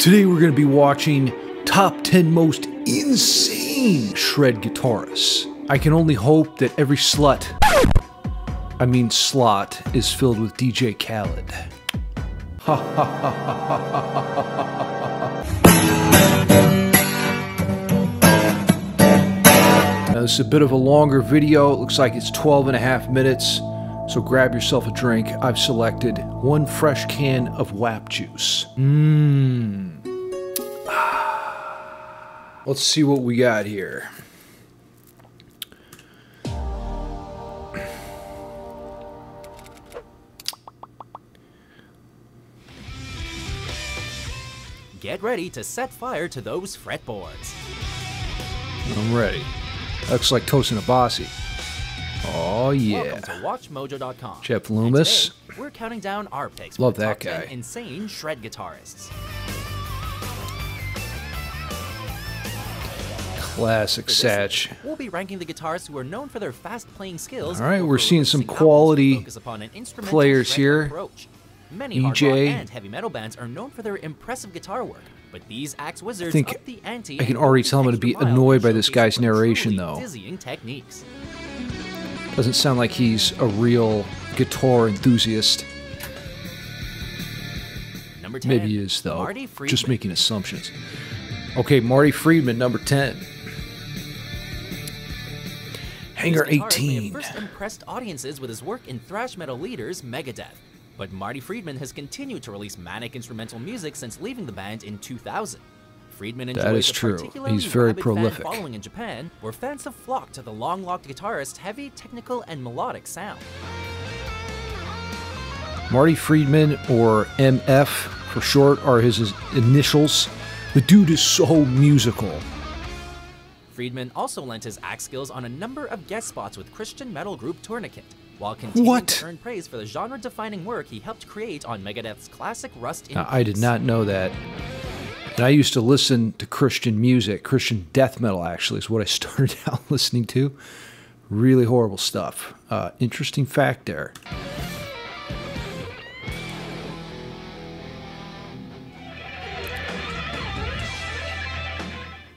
Today we're going to be watching top 10 most insane shred guitarists. I can only hope that every slut, I mean slot, is filled with DJ Khaled. Ha ha ha ha ha ha Now this is a bit of a longer video. It looks like it's 12 and a half minutes. So grab yourself a drink. I've selected one fresh can of WAP juice. Mmm. Let's see what we got here. Get ready to set fire to those fretboards. I'm ready. Looks like Tosin Abasi. Oh yeah. Welcome to WatchMojo.com. Jeff Loomis. Today, we're counting down our picks. Love that top 10 guy. Insane shred guitarists. Classic Satch. We'll be ranking the guitarists who are known for their fast playing skills. All right, we're seeing some quality upon an players here. Approach. Many hard EJ. and heavy metal bands are known for their impressive guitar work, but these axe wizards think up the ante. I can already tell I'm gonna be annoyed by this guy's narration, though. Dizzying techniques. Doesn't sound like he's a real guitar enthusiast. Number 10. Maybe he is, though. Just making assumptions. Okay, Marty Friedman, number 10. Hangar This guitarist may have 18. first impressed audiences with his work in thrash metal leaders Megadeth. But Marty Friedman has continued to release manic instrumental music since leaving the band in 2000. Friedman enjoys That is a true. particularly He's very prolific. following in Japan, where fans have flocked to the long-locked guitarist's heavy, technical, and melodic sound. Marty Friedman, or MF for short, are his initials. The dude is so musical. Friedman also lent his axe skills on a number of guest spots with Christian metal group Tourniquet, while continuing What? to earn praise for the genre-defining work he helped create on Megadeth's classic Rust in Now, I did not know that. And I used to listen to Christian music, Christian death metal, actually, is what I started out listening to. Really horrible stuff. Uh, interesting fact there.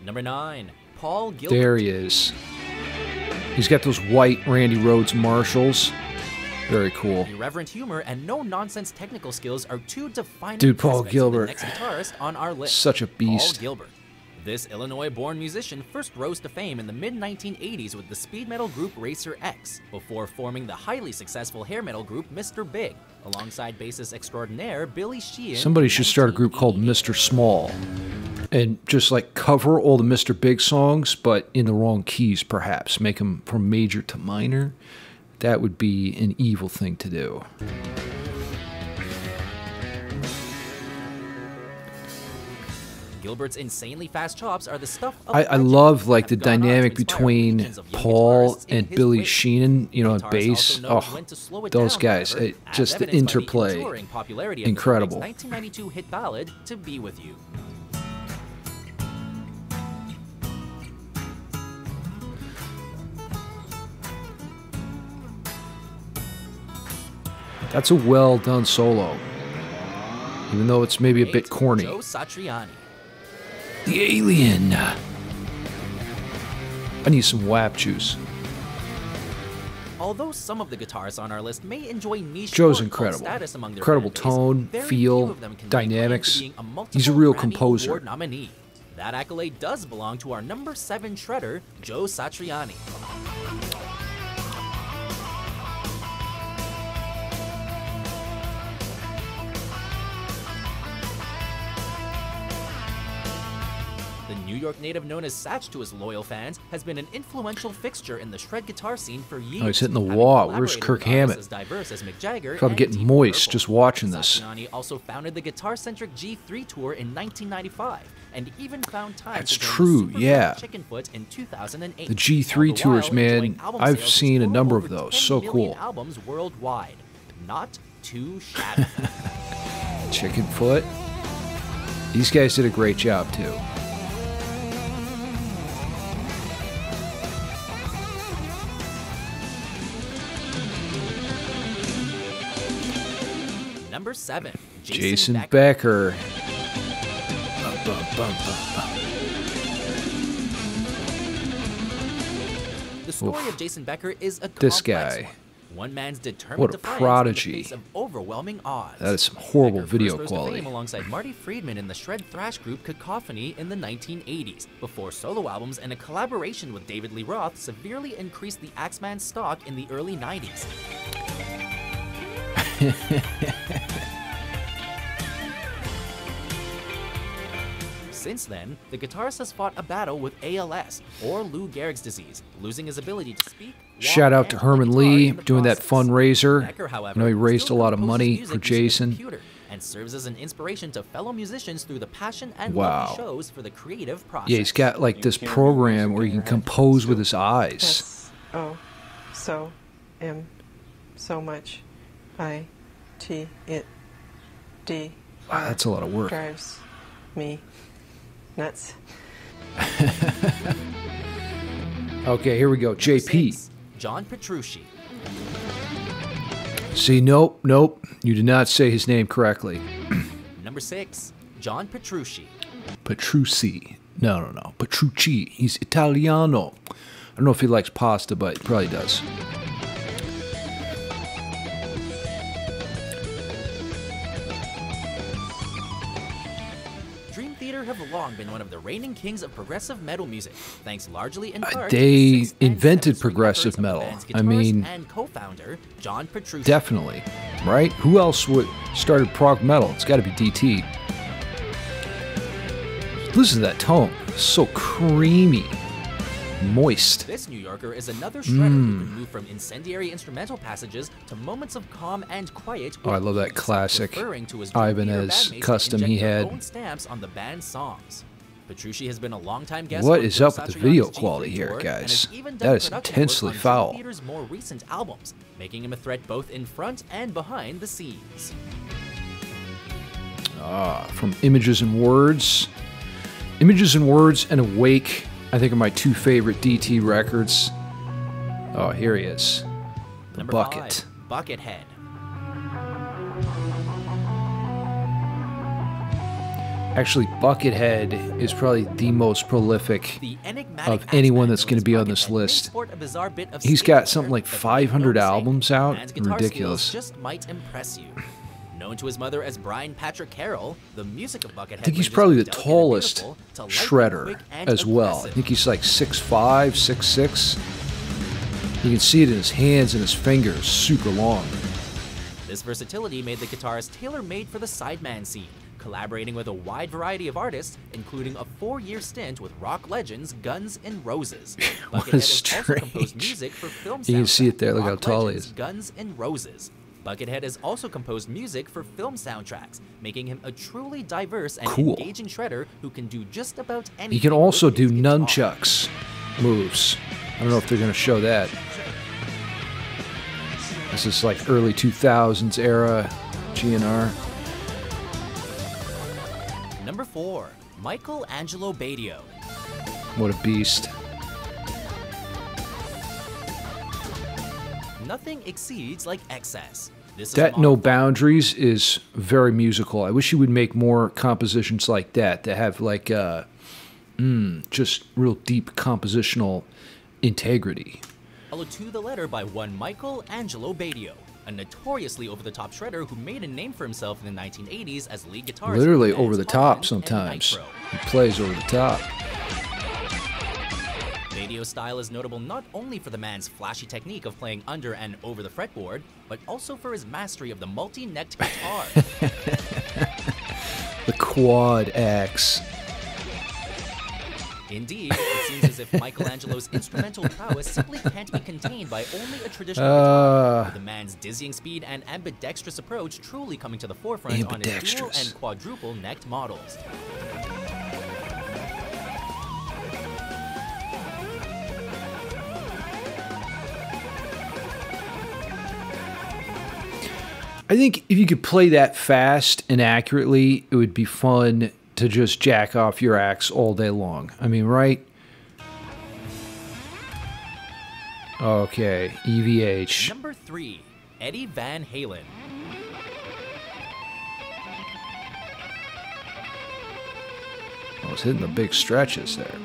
Number 9. Paul Gilbert. There he is. He's got those white Randy Rhoads Marshalls. Very cool. Irreverent humor and no-nonsense technical skills are two defining Dude, Paul Gilbert. of the next guitarist on our list. Such a beast. Paul Gilbert. This Illinois-born musician first rose to fame in the mid-1980s with the speed metal group Racer X, before forming the highly successful hair metal group Mr. Big, alongside bassist extraordinaire Billy Sheehan. Somebody should start a group called Mr. Small and just like cover all the Mr. Big songs, but in the wrong keys, perhaps. Make them from major to minor. That would be an evil thing to do. Gilbert's insanely fast chops are the stuff of I, I love like the have gone on to dynamic between legions of young Paul and Billy wake. Sheehan, you know, on bass. Oh, when to slow it those guys, it, just the interplay. enduring popularity of incredible. Big's 1992 hit ballad "To Be With You." That's a well done solo, even though it's maybe a bit corny. Joe Satriani. The alien. I need some WAP juice. Although some of the guitarists on our list may enjoy niche Joe's incredible. status among their Incredible fan base, tone, feel, few of them can lay claim to dynamics. He's a real Grammy composer. That accolade does belong to our number seven shredder, Joe Satriani. York native known as Satch to his loyal fans has been an influential fixture in the shred guitar scene for years. Oh, he's hitting the wall. Where's Kirk Hammett? As diverse as Mick Jagger Probably and getting Deep moist Purple. just watching this. Satriani also founded the guitar-centric G3 tour in 1995 and even found time That's true, yeah. Chickenfoot in 2008. The G3 the tours, man, I've seen a number of those. So cool. Albums worldwide. Not too shabby. Chicken foot. These guys did a great job too. Number seven, Jason Becker. Becker. bum, bum. The story of Jason Becker is a This complex guy. one. One man's determined What a prodigy. in the face of overwhelming odds. That is some horrible Becker video first rose to quality. fame alongside Marty Friedman in the shred thrash group Cacophony in the 1980s, before solo albums and a collaboration with David Lee Roth severely increased the Axeman's stock in the early 90s. Since then, the guitarist has fought a battle with ALS, or Lou Gehrig's disease, losing his ability to speak. Shout out to Herman Li in the doing that fundraiser. Becker, I know he raised a lot of money for Jason. computer And serves as an inspiration to fellow musicians through the passion and Wow. love shows for the creative process. Yeah, he's got like this program where he can compose with his eyes. oh so M so much I T it D Wow, that's a lot of work. drives me nuts. Okay, here we go. JP. Six, John Petrucci. See, nope, nope. You did not say his name correctly. Number six, John Petrucci. Petrucci. No, no, no. Petrucci. He's Italiano. I don't know if he likes pasta, but he probably does. Long been one of the reigning kings of progressive metal music, thanks largely in part Uh, they the six invented progressive efforts of the metal. I mean- and co-founder John Petrucci. Definitely. Right? Who else would started prog metal? It's got to be DT. Listen to that tone. So creamy. Moist. This New Yorker is another shredder who Hmm. can move from incendiary instrumental passages to moments of calm and quiet. Oh, I love that classic referring to his Ibanez Theater bandmates to custom he had. stamps on the band's songs. Petrucci has been a longtime guest. What on up with the video quality here, guys? That is intensely work on Dream foul. Theater's more recent albums, making him a threat both in front and behind the scenes. Ah, from Images and Words. Images and Words and Awake, I think, are my two favorite DT records. Oh, here he is. The Number bucket. five, Buckethead. Actually, Buckethead is probably the most prolific. The Of anyone that's gonna be on this list. sport a bizarre bit of He's got something like 500 albums out. Ridiculous. just might impress you. Known to his mother as Brian Patrick Carroll, the music of Buckethead I think he's probably the tallest to shredder as well. I think he's like 6'5, 6'6. You can see it in his hands and his fingers, super long. This versatility made the guitarist tailor-made for the sideman scene, collaborating with a wide variety of artists, including a four-year stint with rock legends Guns N' Roses. What a has also composed strange- music for film You can see it there, look how tall he is. Guns N' Roses. Buckethead has also composed music for film soundtracks, making him a truly diverse and Cool. engaging shredder who can do just about anything. He can also do nunchucks moves. I don't know if they're going to show that. This is like early 2000s era GNR. Number four, Michael Angelo Batio. What a beast. Nothing exceeds like excess. That No Boundaries is very musical. I wish you would make more compositions like that that have like uh, mm, just real deep compositional integrity. To the letter by one Michael Angelo Batio, a notoriously over-the-top shredder who made a name for himself in the 1980s as lead guitarist. Literally over the top sometimes. He plays over the top. Batio's style is notable not only for the man's flashy technique of playing under and over the fretboard, but also for his mastery of the multi-necked guitar. The quad axe. Indeed, it seems as if Michelangelo's instrumental prowess simply can't be contained by only a traditional Uh. guitar. The man's dizzying speed and ambidextrous approach truly coming to the forefront on his dual and quadruple necked models. I think if you could play that fast and accurately, it would be fun to just jack off your axe all day long. I mean, right? Okay, EVH. Number three, Eddie Van Halen. Oh, I was hitting the big stretches there.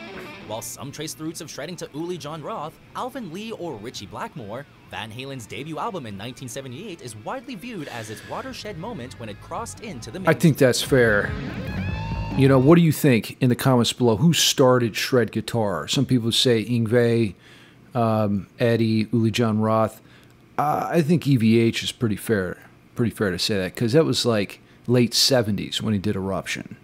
While some trace the roots of shredding to Uli John Roth, Alvin Lee, or Ritchie Blackmore, Van Halen's debut album in 1978 is widely viewed as its watershed moment when it crossed into the I think that's fair. You know, what do you think in the comments below? Who started shred guitar? Some people say Yngwie, um, Eddie, Uli John Roth. Uh, I think EVH is pretty fair. Pretty fair to say that because that was like late 70s when he did Eruption.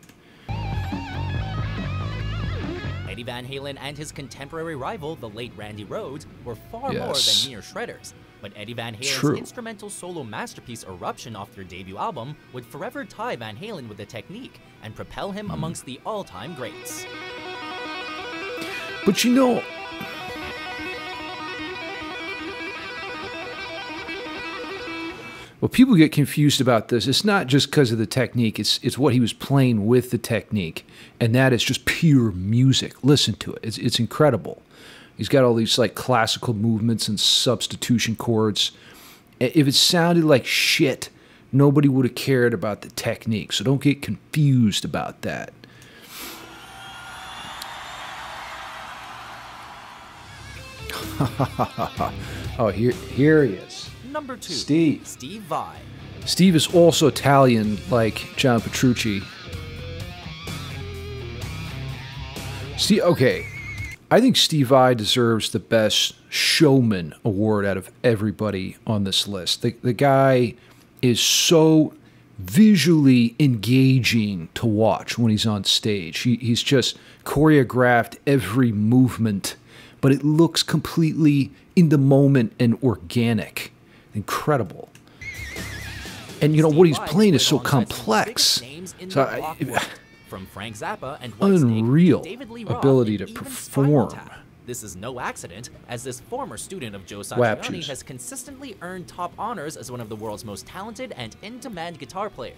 Van Halen and his contemporary rival, the late Randy Rhoads, were far more than mere shredders. But Eddie Van Halen's True. instrumental solo masterpiece Eruption off their debut album would forever tie Van Halen with the technique and propel him Hmm. amongst the all-time greats. But you know, well, people get confused about this. It's not just because of the technique. It's it's what he was playing with the technique, and that is just pure music. Listen to it. It's it's incredible. He's got all these like classical movements and substitution chords. If it sounded like shit, nobody would have cared about the technique. So don't get confused about that. Oh, here here he is. Number two, Steve. Steve Vai. Steve is also Italian, like John Petrucci. See, okay, I think Steve I deserves the best showman award out of everybody on this list. The the guy is so visually engaging to watch when he's on stage. He, he's just choreographed every movement, but it looks completely in the moment and organic. Incredible. And you know what he's playing is so played alongside some of the complex. biggest names in So I- from Frank Zappa and Unreal ability to perform. This is no accident, as this former student of Joe Satriani has consistently earned top honors as one of the world's most talented and in-demand guitar players.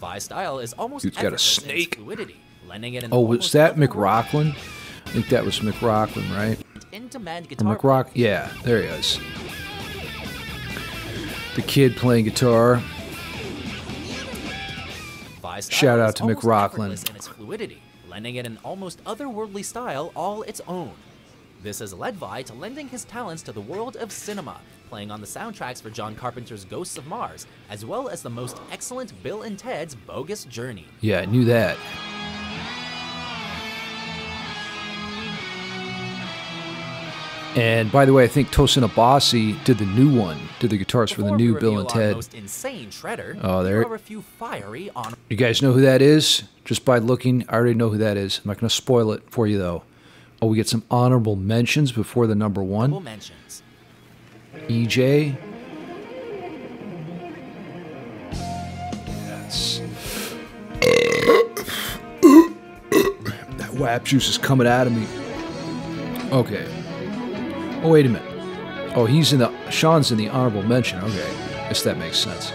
Vai's style is almost Dude's got a effortless in its snake. fluidity, it an Oh, was that McRocklin? I think that was McRocklin, right? in-demand guitar McRock? Yeah, there he is. The kid playing guitar. Shout out to McRocklin. In its fluidity, lending it an almost otherworldly style all its own. This has led Vi to lending his talents to the world of cinema, playing on the soundtracks for John Carpenter's Ghosts of Mars, as well as the most excellent Bill and Ted's Bogus Journey. Yeah, I knew that. And by the way, I think Tosin Abasi did the new one, did the guitars for the new Bill and Ted. most insane shredder, Oh, there- here are a few fiery on You guys know who that is? Just by looking, I already know who that is. I'm not going to spoil it for you though. Oh, we get some honorable mentions before the number one. mentions. EJ. Yes. that WAP juice is coming out of me. Okay. Oh, wait a minute. Oh, he's in the. Sean's in the honorable mention. Okay. Guess that makes sense.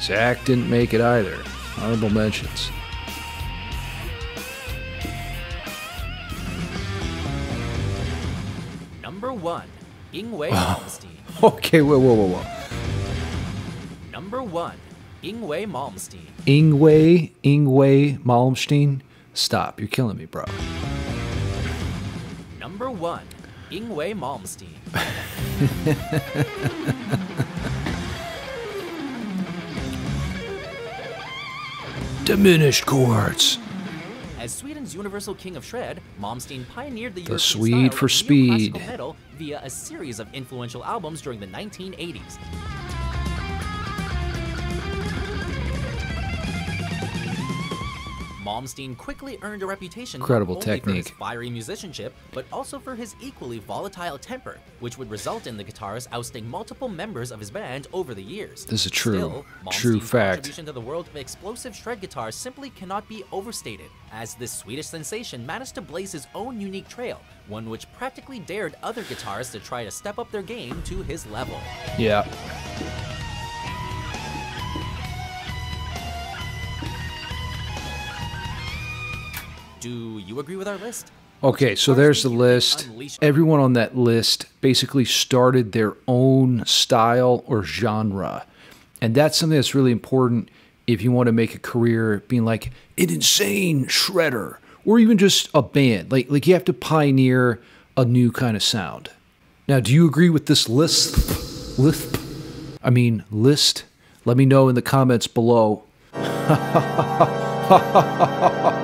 Zach didn't make it either. Honorable mentions. Number one, Ingwe Malmsteen. Okay, whoa, whoa, whoa, whoa. Number one, Ingwe Malmsteen. Ingwe, Ingwe Malmsteen. Stop. You're killing me, bro. One, Ingwe Malmsteen. Diminished chords. As Sweden's universal king of shred, Malmsteen pioneered the, European Swede for of speed. metal via a series of influential albums during the 1980s. Malmsteen quickly earned a reputation Incredible not only for his fiery musicianship, but also for his equally volatile temper, which would result in the guitarist ousting multiple members of his band over the years. This is true. Still, True fact. contribution to the world of explosive shred guitars simply cannot be overstated, as this Swedish sensation managed to blaze his own unique trail, one which practically dared other guitarists to try to step up their game to his level. Yeah. You agree with our list? Okay, so there's the list. Everyone on that list basically started their own style or genre. And that's something that's really important if you want to make a career being like an insane shredder or even just a band. Like like you have to pioneer a new kind of sound. Now, do you agree with this list? Lisp? I mean, list? Let me know in the comments below.